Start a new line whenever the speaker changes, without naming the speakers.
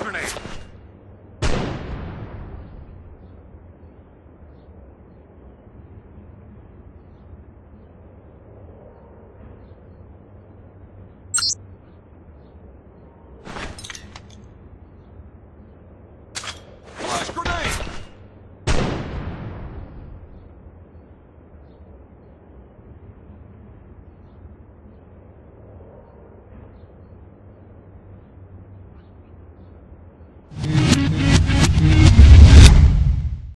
grenade. Flash grenade.